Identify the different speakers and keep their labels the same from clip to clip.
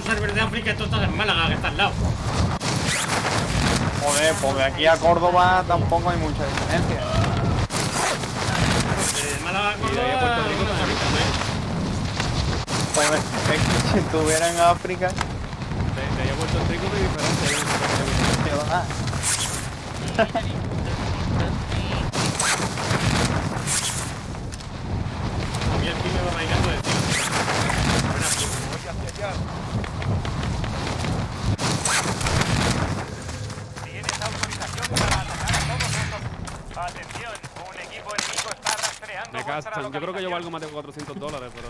Speaker 1: un server de África y tú estás en Málaga, que está al lado.
Speaker 2: Joder, pues de aquí a Córdoba tampoco hay mucha diferencia.
Speaker 1: De Málaga a
Speaker 3: Y de ahí a Puerto Rico
Speaker 1: Córdoba.
Speaker 2: Joder, es que si estuviera en África,
Speaker 3: De, de ahí a Puerto Rico no hay diferencia.
Speaker 2: Va.
Speaker 1: A mí el pin me va bailando de tío. Buena
Speaker 4: hacia allá. Tienes autorización para atacar a todos estos. Atención, un equipo enemigo está rastreando
Speaker 3: Me castan. Yo creo que yo
Speaker 4: localización.
Speaker 3: valgo más de 400 dólares, pero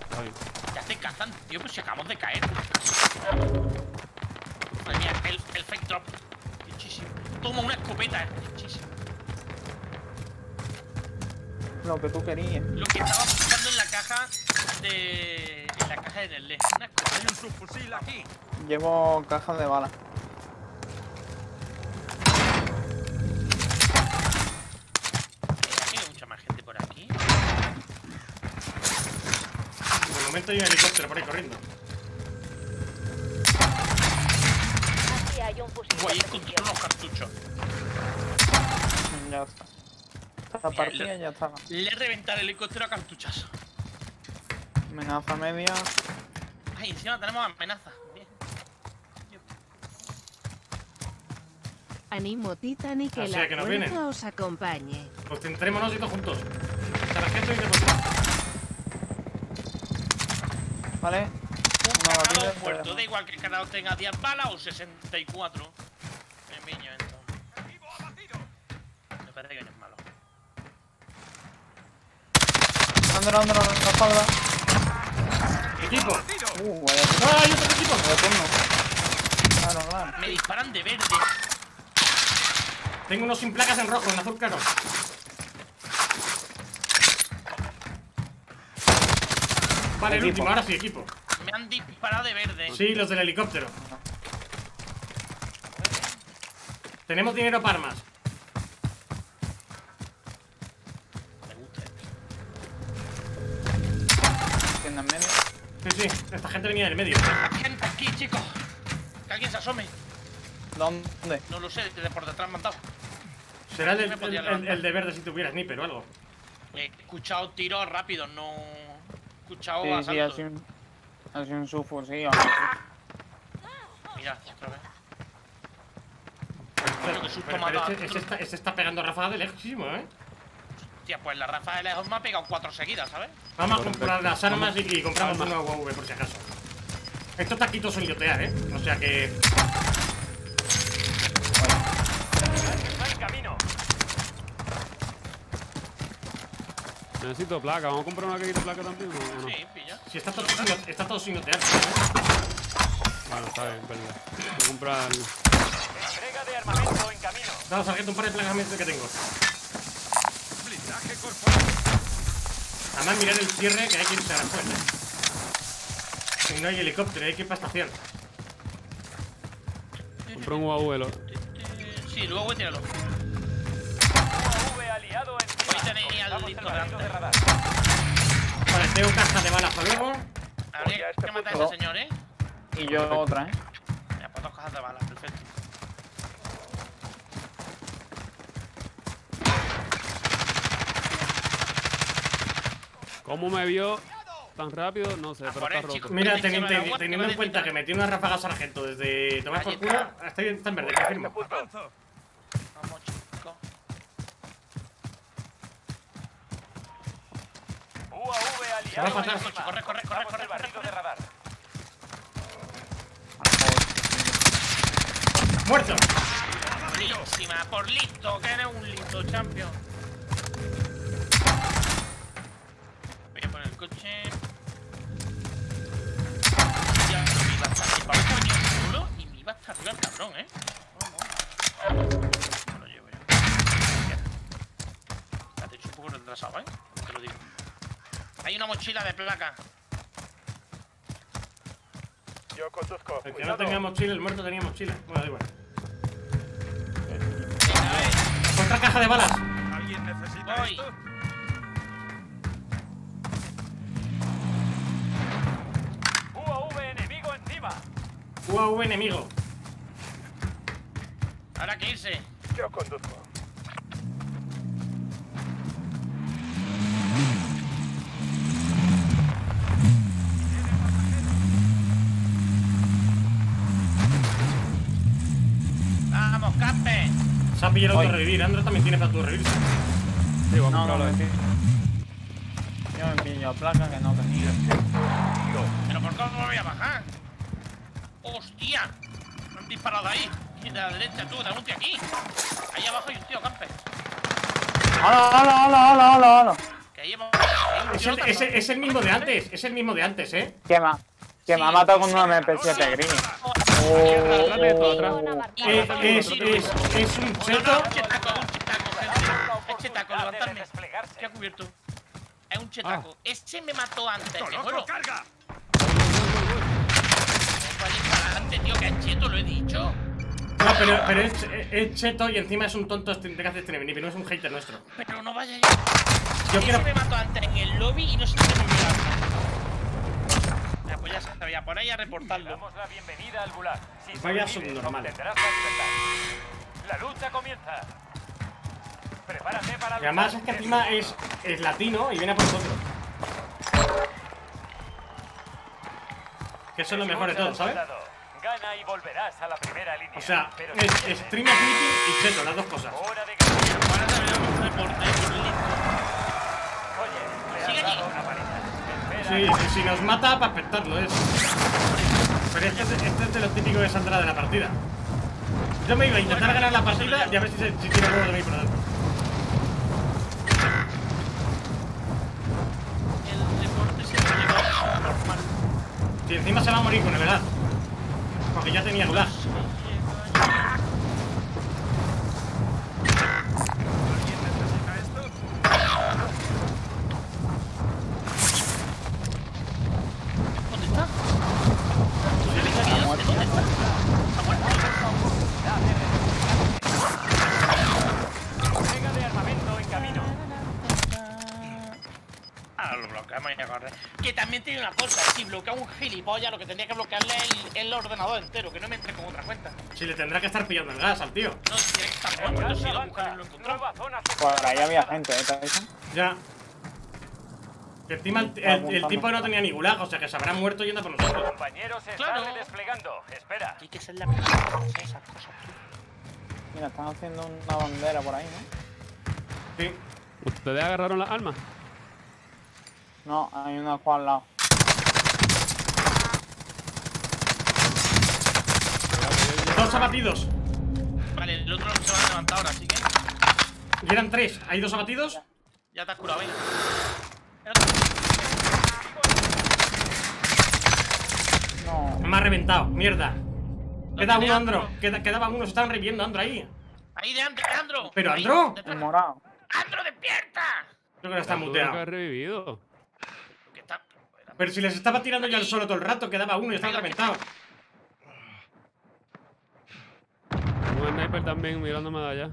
Speaker 3: está bien.
Speaker 5: Ya te cazan, tío, pues si acabamos de caer. Madre mía, el, el fake drop. Muchísimo. Toma una escopeta, eh. Muchísimo.
Speaker 2: Lo que tú querías.
Speaker 5: Lo que estaba buscando en la caja de. En la caja de. Una escopeta.
Speaker 4: Hay un subfusil aquí.
Speaker 2: Llevo cajas de balas.
Speaker 1: Momento hay un helicóptero por ahí corriendo.
Speaker 6: Aquí hay un fusil
Speaker 5: Voy con unos cartuchos.
Speaker 2: Ya está. Esta partida ya está.
Speaker 5: Le he reventado el helicóptero a cartuchazo.
Speaker 2: Amenaza media.
Speaker 5: Ay, encima tenemos amenaza. Bien.
Speaker 7: Animo Titanic que
Speaker 1: O sea
Speaker 7: la
Speaker 1: que nos
Speaker 7: os acompañe.
Speaker 1: Pues tendremos y todos juntos. Sargento y deportivo.
Speaker 2: ¿Vale? Una
Speaker 5: Cargado
Speaker 2: batida
Speaker 5: o muerto, da igual que el cargador tenga 10 balas o 64. Me miño esto. Me parece que no es malo.
Speaker 2: Ándalo, ándalo, la espalda.
Speaker 1: Equipo.
Speaker 2: Uh, vaya,
Speaker 1: ¡Ah, hay otro equipo!
Speaker 2: Claro, claro.
Speaker 5: Me disparan de verde.
Speaker 1: Tengo unos sin placas en rojo, en azul claro. Vale, el
Speaker 2: Equipo.
Speaker 1: último, ahora sí, equipo.
Speaker 5: Me han disparado de verde.
Speaker 1: Sí, los del helicóptero. Tenemos dinero para armas.
Speaker 2: En medio.
Speaker 1: Sí, sí, esta gente venía del medio.
Speaker 5: Hay gente aquí, chicos. Que alguien se asome.
Speaker 2: ¿Dónde?
Speaker 5: No lo sé, desde por detrás me han dado.
Speaker 1: Será el, de verde si tuviera sniper o algo.
Speaker 5: He escuchado tiros rápidos, no. Escuchado
Speaker 2: Sí, sí,
Speaker 5: asaltos.
Speaker 2: hace un. Hace un subfusil.
Speaker 5: Mira, otra vez. Coño, qué susto
Speaker 1: Pero,
Speaker 5: ha
Speaker 1: pero
Speaker 5: dado.
Speaker 1: ese, ese está, ese está pegando ráfaga de lejísimo, ¿eh?
Speaker 5: Tía, pues la Rafa de lejos me ha pegado cuatro seguidas, ¿sabes?
Speaker 1: Vamos a comprar las armas y, y compramos una UAV por si acaso. Estos taquitos son liotear, ¿eh? O sea que...
Speaker 4: Está en camino.
Speaker 3: Necesito placa. ¿Vamos a comprar una cajita de placa también o no?
Speaker 5: Sí, pilla.
Speaker 1: Si está todo, sin- está todo sin liotear.
Speaker 3: Bueno, está bien, verdad. Voy a comprar.
Speaker 4: Entrega de armamento en camino.
Speaker 1: Dale, sargento, un par de placas que tengo.
Speaker 4: Blindaje corporal.
Speaker 1: Además, mirad el cierre que hay que irse a la fuente. Y no hay helicóptero, hay que ir para estación.
Speaker 3: Compré un UAV. Lo...
Speaker 5: Eh, Sí, luego voy tenéis al.
Speaker 1: Vale, tengo caja de balas para luego.
Speaker 5: Habría
Speaker 4: este
Speaker 5: que matar a
Speaker 2: punto.
Speaker 5: ese señor, ¿eh?
Speaker 2: Y yo otra, ¿eh?
Speaker 5: Ya, pues dos cajas de balas, perfecto.
Speaker 3: ¿Cómo me vio tan rápido? No sé,
Speaker 5: A
Speaker 3: pero está roto.
Speaker 1: Mira,
Speaker 5: agua,
Speaker 1: teniendo en cuenta que metí una ráfaga sargento desde Tomás por culo, en verde,
Speaker 4: a este
Speaker 1: confirmo.
Speaker 4: punto.
Speaker 5: Vamos, chicos.
Speaker 1: Se va para atrás.
Speaker 4: encima.
Speaker 5: Corre, corre, corre, corre,
Speaker 4: barrido
Speaker 5: corre.
Speaker 4: de radar.
Speaker 1: ¡Muerto!
Speaker 5: Buenísima, por listo, que eres un listo champion. Voy a poner el coche. Ya, me iba hasta arriba. Venía solo y me iba hasta arriba el cabrón, ¿eh? Me lo llevo yo. Ya. Ya te he hecho un poco retrasado, ¿eh? Hay una mochila de placa.
Speaker 4: Yo conduzco.
Speaker 1: El que no tenga mochila, el muerto tenía mochila. Bueno, da igual.
Speaker 5: Eh.
Speaker 1: Otra caja de balas.
Speaker 4: ¿Alguien necesita
Speaker 5: Voy.
Speaker 4: esto? UAV enemigo encima.
Speaker 1: UAV enemigo.
Speaker 5: Habrá que irse.
Speaker 4: Yo conduzco.
Speaker 1: Se ha pillado auto revivir. Andro también tiene para auto revivirse.
Speaker 3: Sí, vamos a
Speaker 2: No, no, pillo. Yo me pillo placa que no tenía.
Speaker 5: Pero ¿por cómo me voy a bajar? ¡Hostia! Me han disparado ahí. Y de la derecha, tú, un tío aquí. Ahí abajo hay un tío, campe.
Speaker 2: ¡Hala, hala, hala, hala, hala, hala!
Speaker 5: Que ahí hemos.
Speaker 1: Es el, es, el- es el mismo de antes. Es el mismo de antes, ¿eh?
Speaker 2: Que me, ha- que me ha matado con una MP7 gris.
Speaker 1: Es, es, es un cheto.
Speaker 5: un chetaco, un chetaco, gente. Es chetaco, levantarme. ¿Qué ha cubierto? Es un chetaco. Ese me mató antes, te
Speaker 4: ¡Coloco
Speaker 5: juro.
Speaker 4: carga!
Speaker 5: Adelante, tío, que es cheto, lo he dicho.
Speaker 1: No, pero, pero es, es cheto y encima es un tonto este de que hace streaming, pero no es un hater nuestro.
Speaker 5: Pero no vaya
Speaker 1: Yo
Speaker 5: Ese
Speaker 1: quiero.
Speaker 5: me mató antes en el lobby y no se tiene que mirar. Ya, pues ya se sabía, por ahí a reportarlo.
Speaker 4: Damos la bienvenida al Gulag. Si
Speaker 1: Vaya subnormal.
Speaker 4: la lucha comienza. Prepárate para
Speaker 1: Y además es que encima es, es latino y viene a por nosotros. Que eso es lo mejor de todo, ¿sabes?
Speaker 4: Gana y volverás a la primera línea.
Speaker 1: O sea, es streamer y cheto, las dos cosas.
Speaker 4: Hora de ganar.
Speaker 5: Ahora deberíamos un reporte listo.
Speaker 4: Oye, le
Speaker 5: Sigue
Speaker 4: has
Speaker 5: allí.
Speaker 4: dado una paliza.
Speaker 1: Sí, y si nos mata, para espectarlo es. Pero este, es- este es de los típicos que saldrá de la partida. Yo me iba a intentar ganar la partida y a ver si, se, si tiene huevo de mí por dentro.
Speaker 5: El reporte se lo lleva normal.
Speaker 1: Si encima se va a morir con el verdad. Porque ya tenía gulag.
Speaker 5: ¿Dónde está? ¿Dónde está?
Speaker 4: Entrega de armamento en camino.
Speaker 5: Ahora lo bloqueamos y a correr. Que también tiene una cosa, si bloquea un gilipollas, lo que tendría que bloquearle es el, el ordenador entero, que no me entre con otra cuenta.
Speaker 1: Si le tendrá que estar pillando el gas al tío.
Speaker 5: No, si tiene que estar muerto, si la mujer lo encontró.
Speaker 4: Nueva zona
Speaker 2: Por ahí había gente, ¿eh? Tyson?
Speaker 1: Ya. Que encima el, el- el tipo no tenía ni gulag, o sea que se habrá muerto yendo por nosotros.
Speaker 4: Compañeros se
Speaker 5: Claro.
Speaker 4: están desplegando. Espera.
Speaker 5: Hay que ser la primera que esas cosas.
Speaker 2: Mira, están haciendo una bandera por ahí, ¿no?
Speaker 1: Sí.
Speaker 3: ¿Ustedes agarraron las armas?
Speaker 2: No, hay una cual al lado.
Speaker 1: Dos abatidos.
Speaker 5: Vale, el otro se va a levantar ahora, así que
Speaker 1: Y eran tres. Hay dos abatidos.
Speaker 5: ya te has curado, venga.
Speaker 2: No,
Speaker 1: Me ha reventado. Mierda. Queda uno, Andro. Queda, quedaban uno. Se estaban reviviendo, Andro, ahí.
Speaker 5: Ahí de Andro, Andro.
Speaker 1: Pero,
Speaker 5: Ahí,
Speaker 1: Andro.
Speaker 2: morado.
Speaker 5: Andro, despierta.
Speaker 1: Creo que está
Speaker 3: Tuve que
Speaker 1: muteado.
Speaker 3: haber revivido.
Speaker 1: Pero si les estaba tirando yo al suelo todo el rato, quedaba uno y estaban reventados.
Speaker 3: Un sniper también mirándome de allá.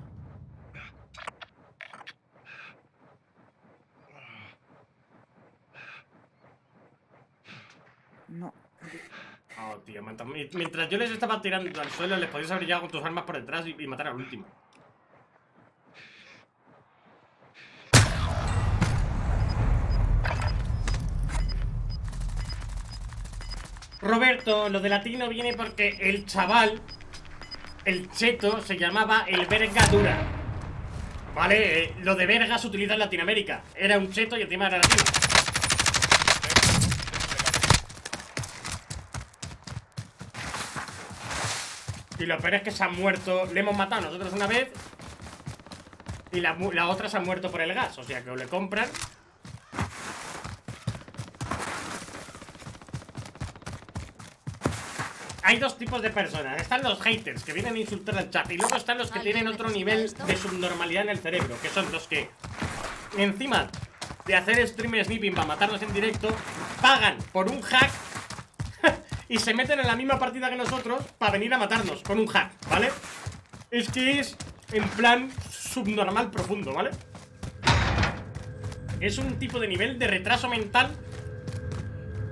Speaker 2: No.
Speaker 1: Oh, tío, mientras yo les estaba tirando al suelo, les podías haber llegado con tus armas por detrás y, y matar al último. Roberto, lo de latino viene porque el chaval, el cheto, se llamaba el verga dura. Vale, Eh, lo de verga se utiliza en Latinoamérica. Era un cheto y encima era latino. Y lo peor es que se han muerto. Le hemos matado nosotros una vez. Y la, otra se ha muerto por el gas. O sea que le compran. Hay dos tipos de personas. Están los haters que vienen a insultar al chat. Y luego están los que tienen otro nivel de subnormalidad en el cerebro. Que son los que, encima de hacer stream snipping para matarnos en directo, pagan por un hack y se meten en la misma partida que nosotros para venir a matarnos con un hack, ¿vale? Es que es en plan subnormal profundo, ¿vale? Es un tipo de nivel de retraso mental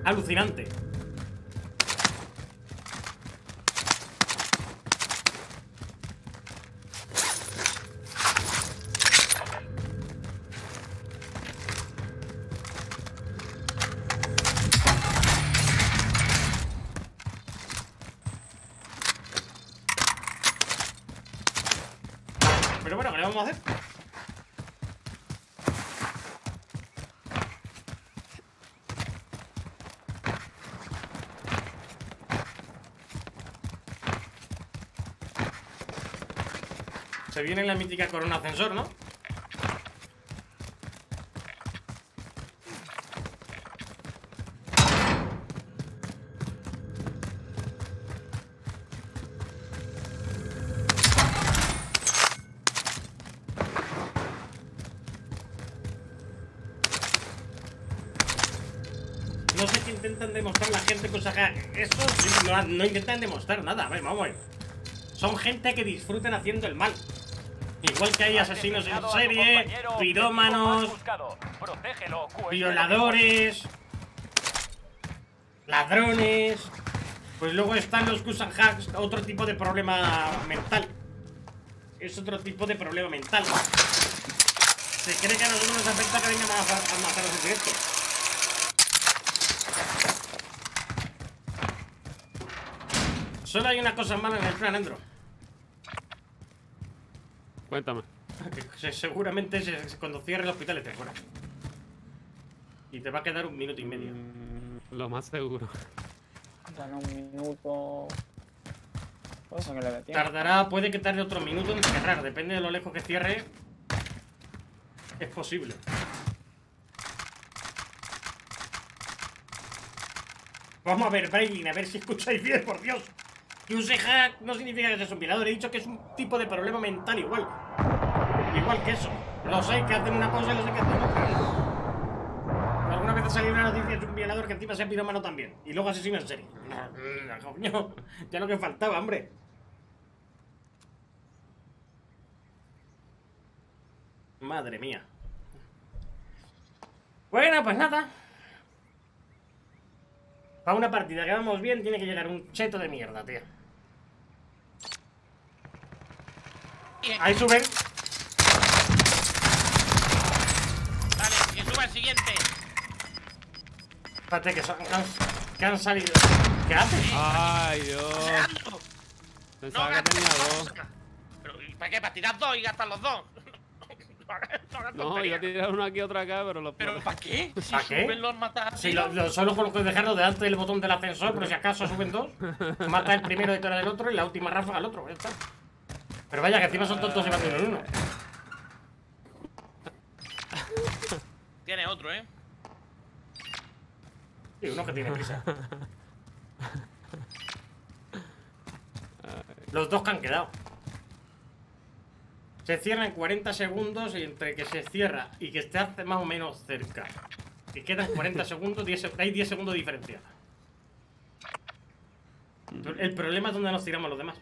Speaker 1: alucinante. vamos a hacer? Viene la mítica corona ascensor, ¿no? No sé qué intentan demostrar la gente con esa ja- Eso no, no intentan demostrar nada. A ver, vamos a ver. Son gente que disfrutan haciendo el mal. Igual que hay asesinos en serie, pirómanos, violadores, ladrones. Pues luego están los que usan hacks, otro tipo de problema mental. Es otro tipo de problema mental. Se cree que a nosotros nos afecta que vengan a, a matarnos en directo. Solo hay una cosa mala en el plan, Andro.
Speaker 3: Cuéntame.
Speaker 1: Que seguramente se- se- cuando cierre el hospital te fuera. Y te va a quedar un minuto y medio.
Speaker 3: Mm, Lo más seguro.
Speaker 2: Bueno, un minuto. Pues eso que le dé tiempo.
Speaker 1: Tardará, puede que tarde otro minuto en cerrar, depende de lo lejos que cierre. Es posible. Vamos a ver, Braylin, a ver si escucháis bien, por Dios. Que use hack no significa que seas un violador, he dicho que es un tipo de problema mental igual. Igual que eso. Los hay que hacen una cosa y los hay que hacen otra. Alguna vez ha salido una noticia de un violador que encima sea pirómano también. Y luego asesino en serie. No, ya lo que faltaba, hombre. Madre mía. Bueno, pues nada. Para una partida que vamos bien, tiene que llegar un cheto de mierda, tío. Ahí suben.
Speaker 5: Que el siguiente.
Speaker 1: Espérate, que, son- que han, que han salido. ¿Qué haces?
Speaker 3: Ay, Dios. Pensaba que
Speaker 5: gastes
Speaker 3: tenía
Speaker 5: dos.
Speaker 3: dos.
Speaker 5: Pero, ¿y para qué? ¿Para tirar dos y gastar los dos? No no
Speaker 3: No, yo tiré uno aquí otra acá, pero los
Speaker 5: ¿Pero para qué? Si
Speaker 1: ¿Pa qué?
Speaker 5: los matas
Speaker 1: Sí, lo, lo- solo con dejarlo delante del botón del ascensor, pero si acaso suben dos. Mata el primero detrás del otro y la última ráfaga al otro. Ya está. Pero vaya, que encima son tontos y van uno en uno.
Speaker 5: Tiene otro, ¿eh?
Speaker 1: Sí, uno que tiene prisa. Los dos que han quedado. Se cierra en 40 segundos y entre que se cierra y que esté hace más o menos cerca. Y quedan 40 segundos, 10 se- hay 10 segundos de diferencia. El problema es donde nos tiramos los demás.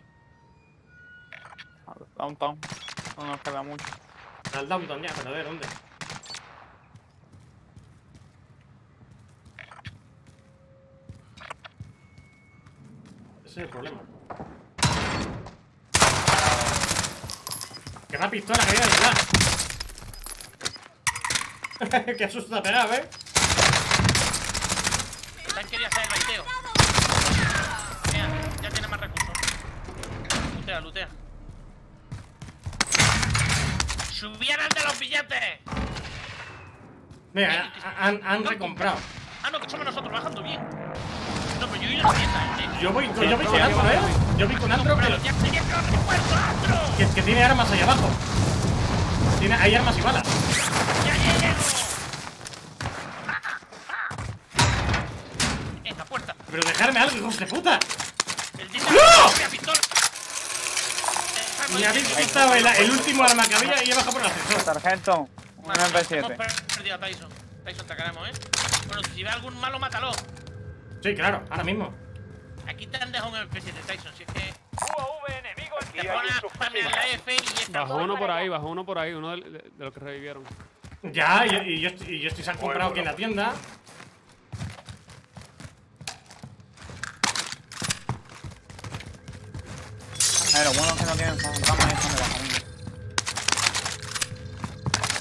Speaker 2: Downtown. No nos queda mucho.
Speaker 1: Al downtown ya, pero a ver, ¿dónde? Ese es el problema. Que la pistola que viene detrás. Qué susto ha pegado, ¿eh?
Speaker 5: ¿Quién quería hacer el baiteo? Mira, ya tiene más recursos. Lutea, lutea. ¡Subieran de los billetes!
Speaker 1: Mira, han, han recomprado.
Speaker 5: Ah, no, que somos nosotros bajando bien. Yo tienda, ¿eh?
Speaker 1: Yo voy, yo voy con Andro, ¿eh? Yo voy con Andro,
Speaker 5: Pero
Speaker 1: que,
Speaker 5: que
Speaker 1: tiene armas ahí abajo. Tiene, hay armas y balas.
Speaker 5: ¡Ya llego! En la puerta.
Speaker 1: Pero dejarme algo, hijos de puta.
Speaker 5: El
Speaker 1: ¡No! Me habéis quitado el, el último arma que había y he bajado por el ascensor.
Speaker 2: Sargento, un
Speaker 5: Vale, Hemos
Speaker 2: MP7.
Speaker 5: perdido a Tyson. Tyson, te queremos, ¿eh? Bueno, si ve algún malo, mátalo.
Speaker 1: Sí, claro, ahora mismo.
Speaker 5: Aquí te han dejado un MP7, Tyson. Si es que
Speaker 4: UAV enemigo en
Speaker 5: te la F y esta
Speaker 3: Bajó uno por ahí, bajó uno por ahí, uno de, de- de los que revivieron.
Speaker 1: Ya, y, y yo, estoy- y yo estoy se han comprado aquí en la tienda.
Speaker 2: Pero bueno que no tienen fantasma y están de bajando.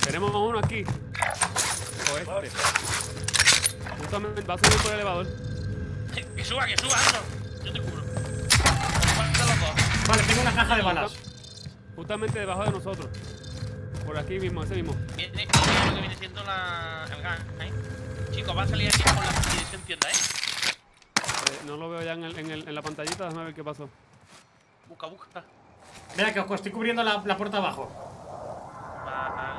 Speaker 3: Tenemos uno aquí. Oeste. Justamente va a subir por el elevador.
Speaker 5: Que suba, que suba, ando. Yo te cubro.
Speaker 1: Vale, tengo una caja de balas.
Speaker 3: Justamente debajo de nosotros. Por aquí mismo, ese mismo.
Speaker 5: Viene, viene lo que viene siendo la, el gas, ¿eh? Chicos, va a salir aquí con la dirección tienda, ¿eh?
Speaker 3: Eh, no lo veo ya en, el- en, el- en la pantallita, déjame ver qué pasó.
Speaker 5: Busca, busca.
Speaker 1: Mira que os estoy cubriendo la, la puerta abajo.
Speaker 5: Vale.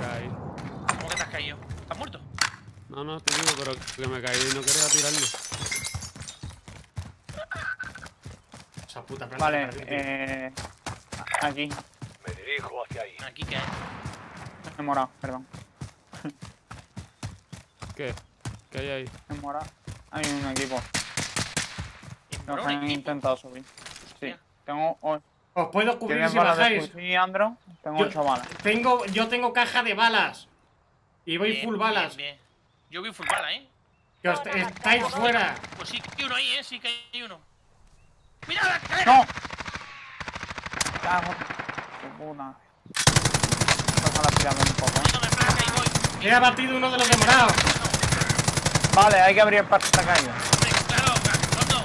Speaker 3: Caí.
Speaker 5: ¿Cómo que te has caído? ¿Estás muerto?
Speaker 3: No, no, te digo, pero que me caí y no quería tirarme.
Speaker 1: Esa puta planta.
Speaker 2: Vale, eh. Aquí,
Speaker 4: Me dirijo hacia ahí.
Speaker 5: Aquí que hay.
Speaker 2: en morado, perdón.
Speaker 3: ¿Qué? ¿Qué hay ahí?
Speaker 2: En morado. Hay un equipo. Nos han
Speaker 5: equipo.
Speaker 2: intentado subir. Sí. Tengo.
Speaker 1: Os puedo cubrir
Speaker 2: ¿Tienes
Speaker 1: si bajáis.
Speaker 2: fusil, Andro? Tengo
Speaker 1: Yo-
Speaker 2: 8 balas.
Speaker 1: Tengo, yo tengo caja de balas. Y voy
Speaker 5: Bien,
Speaker 1: full
Speaker 5: bien,
Speaker 1: balas.
Speaker 5: bien. Yo voy full bala, ¿eh?
Speaker 1: Que os- estáis fuera.
Speaker 5: Pues sí que hay uno ahí, ¿eh? Sí que hay uno. ¡Mira la escalera!
Speaker 2: ¡No! Cago. Qué puta. Déjala tirarme un poco, ¿eh?
Speaker 1: He abatido uno de los de morado.
Speaker 2: Vale, hay que abrir el caño.
Speaker 5: Hombre, claro, ¿cuándo?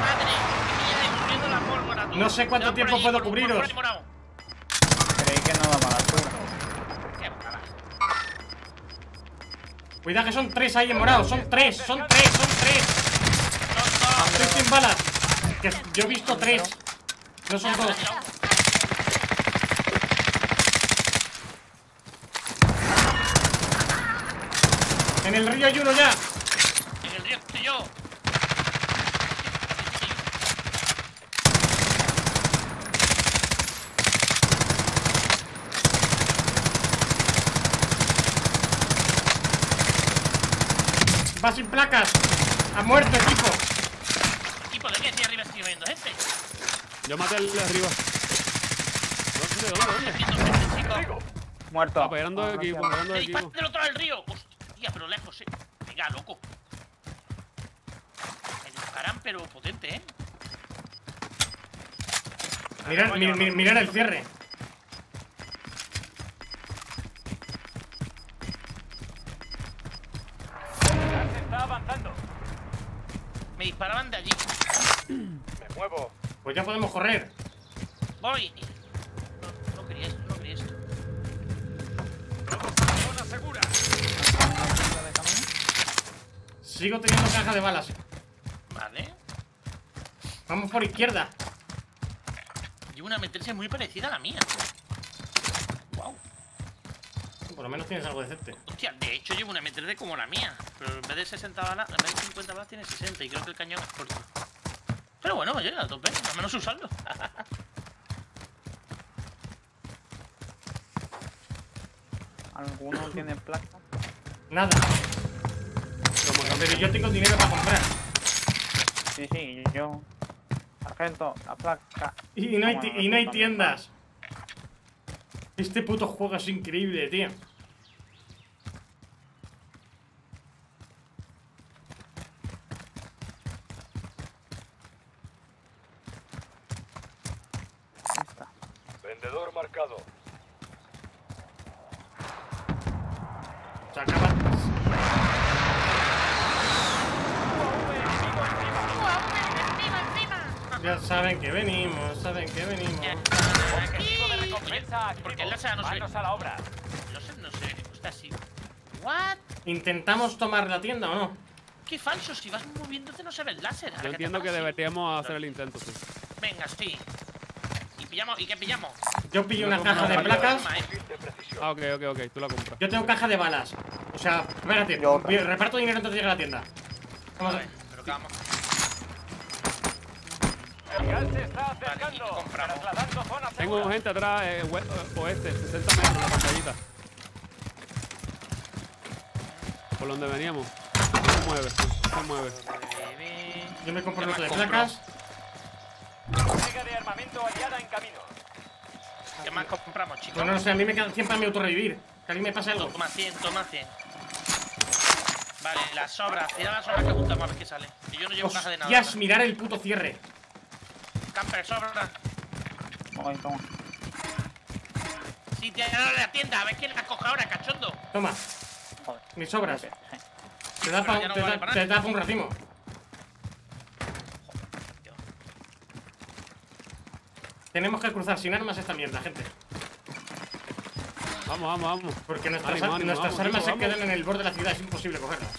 Speaker 5: Madre, que ya cubriendo la pólvora, tú.
Speaker 1: No sé cuánto tiempo puedo
Speaker 5: un
Speaker 1: cubriros.
Speaker 2: Creí que no daba la altura.
Speaker 1: Cuidado que son tres ahí en morado. Son tres, son tres, son tres. Estoy sin balas. Yo he visto tres. No son dos. En el río hay uno ya.
Speaker 5: En el río estoy yo.
Speaker 1: Va sin placas. Ha muerto equipo.
Speaker 5: Equipo, ¿de qué? Si arriba estoy viendo gente.
Speaker 3: Yo maté el de arriba. ¿Dónde, dónde.
Speaker 2: Muerto.
Speaker 3: Ah, pegando
Speaker 2: Ah,
Speaker 3: de equipo,
Speaker 2: gracias.
Speaker 3: pegando
Speaker 5: Me
Speaker 3: de equipo.
Speaker 5: disparan del otro lado del río. Hostia, pero lejos, eh. Venga, loco. Me disparan, pero potente, eh.
Speaker 1: Mirad, mir- mir- mirad el cierre.
Speaker 5: Me disparaban de allí.
Speaker 4: Me muevo.
Speaker 1: Pues ya podemos correr.
Speaker 5: Voy. No, no quería esto, no quería esto.
Speaker 4: Zona segura.
Speaker 1: Sigo teniendo caja de balas.
Speaker 5: Vale.
Speaker 1: Vamos por izquierda.
Speaker 5: Llevo una meterse muy parecida a la mía.
Speaker 1: Por lo menos tienes algo decente.
Speaker 5: Hostia, de hecho llevo una metralla como la mía. Pero en vez de 60 balas, en vez de 50 balas tiene 60 y creo que el cañón es corto. Pero bueno, oye, a tope, al menos usarlo.
Speaker 2: ¿Alguno tiene placa?
Speaker 1: Nada. Pero yo tengo dinero para comprar.
Speaker 2: Sí, sí, yo. Sargento, la placa.
Speaker 1: Y no hay, y no tiendas. Este puto juego es increíble, tío.
Speaker 2: Ahí está.
Speaker 4: Vendedor marcado.
Speaker 1: Se acaba. Ya saben que venimos, saben que venimos.
Speaker 4: Objetivo de
Speaker 5: aquí.
Speaker 4: recompensa.
Speaker 5: Porque el láser no se.
Speaker 4: Manos a la obra.
Speaker 5: No sé, no sé, está así. ¿What?
Speaker 1: ¿Intentamos tomar la tienda o no?
Speaker 5: Qué falso, si vas moviéndote no se ve el láser.
Speaker 3: Yo entiendo que deberíamos hacer el intento, sí.
Speaker 5: Venga, sí. ¿Y pillamos? ¿Y qué pillamos?
Speaker 1: Yo pillo una caja de placas.
Speaker 5: Eh.
Speaker 3: Ah, ok, ok, ok, tú la compras.
Speaker 1: Yo tengo caja de balas. O sea, espérate. Reparto dinero antes de llegar a la tienda. Vamos a
Speaker 5: ver, pero
Speaker 4: gas se está
Speaker 5: Vale, ¿y qué
Speaker 4: acercando. Trasladando zona
Speaker 3: Tengo
Speaker 4: segura.
Speaker 3: gente atrás, eh, eh, oeste, 60 metros, la pantallita. Por donde veníamos. Se mueve, se mueve.
Speaker 1: Yo me compro
Speaker 5: ¿Qué
Speaker 1: los de
Speaker 5: más compro?
Speaker 1: placas.
Speaker 4: Entrega de armamento aliada en camino.
Speaker 5: ¿Qué más compramos, chicos?
Speaker 1: Bueno, no sé, a mí me quedan 100 para mi autorrevivir. Que a mí me pasa algo.
Speaker 5: Toma 100, toma 100. Vale, las sobras. Tira las sobras que juntamos a ver qué sale. Que yo no llevo caja de nada.
Speaker 1: Hostias, mirar el puto cierre.
Speaker 5: Camper, sobra.
Speaker 2: Ahí, toma.
Speaker 5: Sí, tira la tienda. A ver quién la coge ahora, cachondo.
Speaker 1: Toma,
Speaker 2: Joder.
Speaker 1: mis sobras.
Speaker 2: Sí.
Speaker 1: Te da pa,
Speaker 5: ya no
Speaker 1: te
Speaker 5: vale
Speaker 1: da,
Speaker 5: para
Speaker 1: te un racimo. Tenemos que cruzar sin armas esta mierda, gente.
Speaker 3: Vamos, vamos, vamos.
Speaker 1: Porque nuestras,
Speaker 3: Ánimo, ánimo,
Speaker 1: nuestras
Speaker 3: vamos,
Speaker 1: armas se quedan
Speaker 3: vamos.
Speaker 1: en el borde de la ciudad, es imposible cogerlas.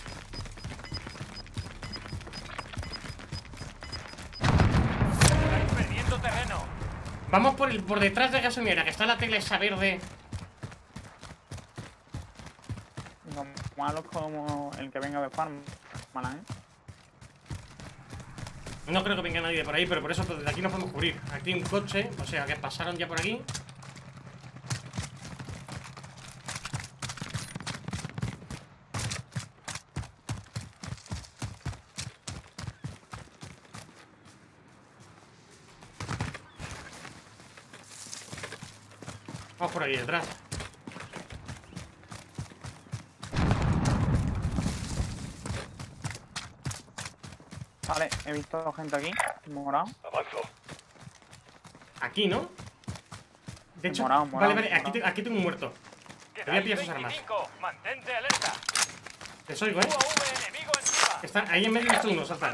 Speaker 1: Vamos por, el, por detrás de gasolinera, que está la tela esa verde.
Speaker 2: Los malos como el que venga de farm. Mala, ¿eh?
Speaker 1: No creo que venga nadie de por ahí, pero por eso pues, desde aquí nos podemos cubrir. Aquí hay un coche, o sea que pasaron ya por aquí. Ahí detrás.
Speaker 2: Vale, he visto gente aquí. Morado.
Speaker 1: Aquí, ¿no? De hecho,
Speaker 2: Morado, morado,
Speaker 1: vale, vale, aquí, te- aquí tengo un muerto. Te voy a pillar sus armas.
Speaker 4: 25. Mantente alerta.
Speaker 1: Te soy, ¿eh?
Speaker 4: UAV enemigo encima.
Speaker 1: Están ahí en medio de uno, salta.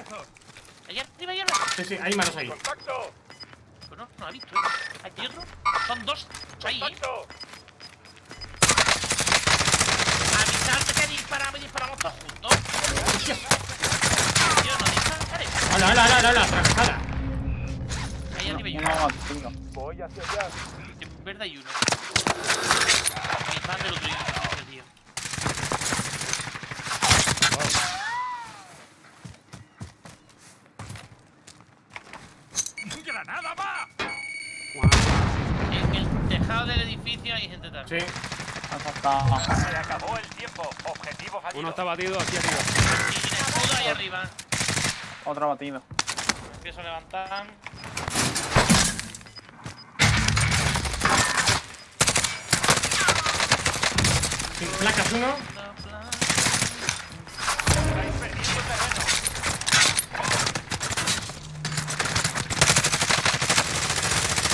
Speaker 5: Allá arriba, allá arriba.
Speaker 1: Sí, sí, hay manos ahí.
Speaker 4: Contacto.
Speaker 5: Pues no, no ha visto. ¿eh? Aquí hay otro. Son dos. Ahí. Avisarte que disparamos y disparamos todos juntos. Ahí arriba hay
Speaker 2: Uno.
Speaker 4: Voy hacia allá.
Speaker 5: En verde hay uno. Mi padre lo otro tío.
Speaker 4: ¡Granada va!
Speaker 5: En el tejado del edificio hay gente también.
Speaker 1: Sí.
Speaker 2: Eso está.
Speaker 4: Se acabó el tiempo. Objetivo fallido.
Speaker 3: Uno está batido aquí arriba.
Speaker 5: Escudo ahí arriba.
Speaker 2: Otro batido.
Speaker 5: Empiezo a levantar.
Speaker 1: Sin placas uno.
Speaker 4: Estáis perdiendo terreno.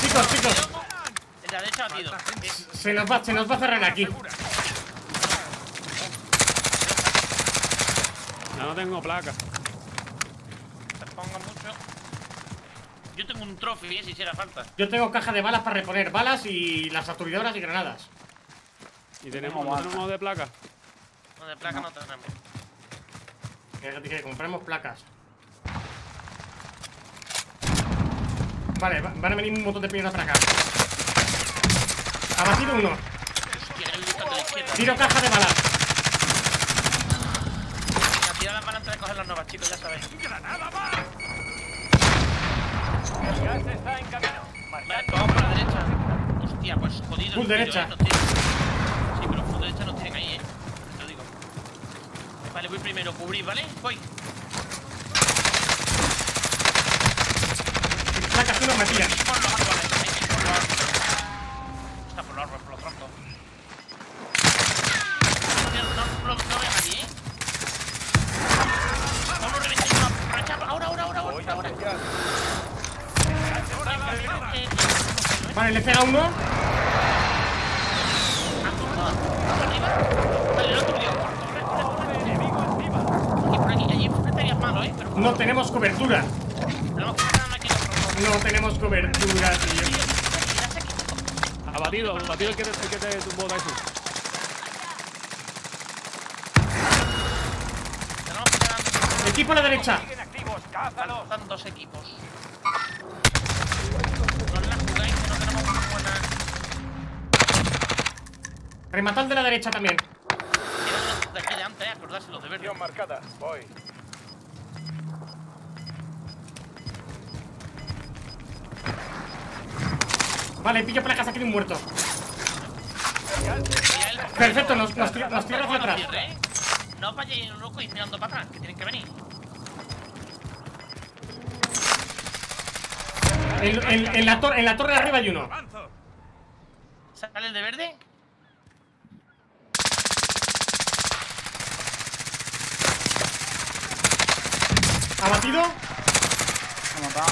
Speaker 1: Chicos, chicos. Se nos va, se nos va a cerrar aquí.
Speaker 3: Ya no tengo placa.
Speaker 5: Ponga mucho. Yo tengo un trofeo, ¿eh? si hiciera falta.
Speaker 1: Yo tengo caja de balas para reponer balas y las aturidoras y granadas.
Speaker 3: Y tenemos,
Speaker 2: tengo
Speaker 3: no
Speaker 2: balas.
Speaker 3: tenemos de placa.
Speaker 5: No, de placa no, tenemos.
Speaker 1: Que, que compremos placas. Vale, va- van a venir un montón de piñones para acá. Abatido uno. Tiro caja de balas.
Speaker 5: Tira las antes de coger las nuevas, chicos, ya sabéis.
Speaker 4: ¡Granada va! El gas está en camino.
Speaker 5: Vale, vamos por la derecha. Hostia, pues jodido.
Speaker 1: Full
Speaker 5: el tiro,
Speaker 1: derecha.
Speaker 5: ¿eh? Sí, pero full derecha nos tienen ahí, eh. Te lo digo. Vale, voy primero, cubrir, ¿vale? Voy.
Speaker 1: Placas uno me tiran.
Speaker 5: Por los árboles, hay que ir por los árboles. Está por los árboles, por los troncos. Hostia, No, no, no veo a nadie, ¿eh? Vamos a reventar una racha. Ahora, ahora, ahora,
Speaker 4: Voy
Speaker 5: ahora, ahora.
Speaker 4: hacia allá.
Speaker 5: Eh, eh,
Speaker 1: Vale, le pega uno.
Speaker 5: Vamos arriba. Vale, el otro tío. Corre, corre, corre.
Speaker 4: Enemigo encima.
Speaker 5: Aquí por aquí. Allí enfrente estarías malo, ¿eh? Pero
Speaker 1: No tenemos cobertura. No tenemos cobertura, tío.
Speaker 3: Abatido, abatido el que te, el que te tumbó
Speaker 5: ganar.
Speaker 1: Equipo a la derecha.
Speaker 4: Siguen activos. Cázalos.
Speaker 5: Faltan dos equipos. No la jugáis, que no tenemos muy buena.
Speaker 1: Rematar de la derecha también.
Speaker 5: Los de aquí de antes, acordarse los de verde.
Speaker 4: Acción marcada. Voy.
Speaker 1: Vale, pillo placas aquí de un muerto.
Speaker 5: Y él-
Speaker 1: Perfecto, nos, nos, nos tira hacia atrás.
Speaker 5: cierre, ¿eh? No vayáis loco y mirando para atrás, que tienen que venir.
Speaker 1: En, en- en la, tor- en la torre de arriba hay uno.
Speaker 5: ¿Sale el de verde?
Speaker 1: Abatido.
Speaker 2: Me matado.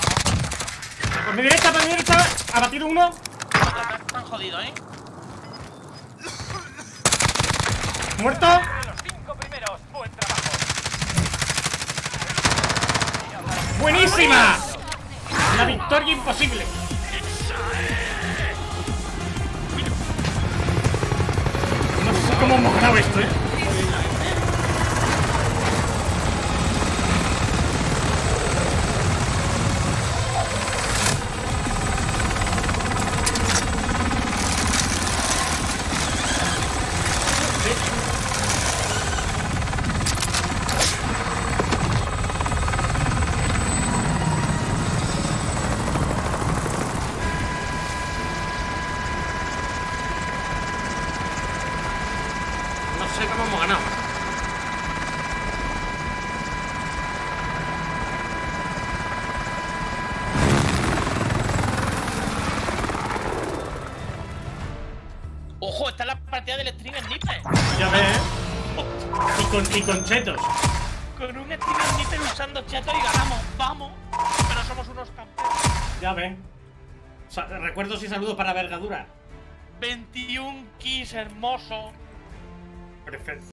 Speaker 1: Por mi derecha, por mi derecha. Abatido uno.
Speaker 5: Están jodido, ¿eh?
Speaker 1: Muerto. Buenísima. La victoria imposible. No sé cómo hemos ganado esto, ¿eh?
Speaker 5: Partida del stream sniper.
Speaker 1: Ya ves, ¿eh? Y con, y con chetos.
Speaker 5: Con un stream sniper usando chato y ganamos. Vamos. Pero somos unos campeones.
Speaker 1: Ya ves. Sa- recuerdos y saludos para Vergadura.
Speaker 5: 21 kills hermoso.
Speaker 1: Perfecto.